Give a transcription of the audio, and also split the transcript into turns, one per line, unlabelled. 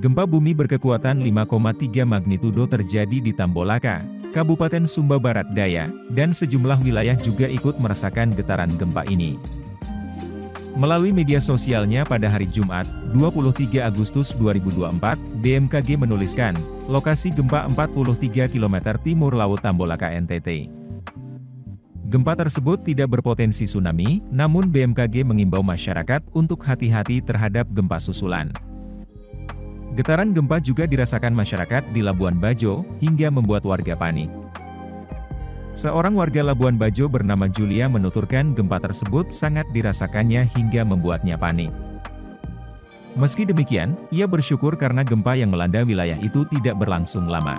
Gempa bumi berkekuatan 5,3 magnitudo terjadi di Tambolaka, Kabupaten Sumba Barat Daya, dan sejumlah wilayah juga ikut merasakan getaran gempa ini. Melalui media sosialnya pada hari Jumat, 23 Agustus 2024, BMKG menuliskan, lokasi gempa 43 km timur Laut Tambolaka NTT. Gempa tersebut tidak berpotensi tsunami, namun BMKG mengimbau masyarakat untuk hati-hati terhadap gempa susulan. Getaran gempa juga dirasakan masyarakat di Labuan Bajo, hingga membuat warga panik. Seorang warga Labuan Bajo bernama Julia menuturkan gempa tersebut sangat dirasakannya hingga membuatnya panik. Meski demikian, ia bersyukur karena gempa yang melanda wilayah itu tidak berlangsung lama.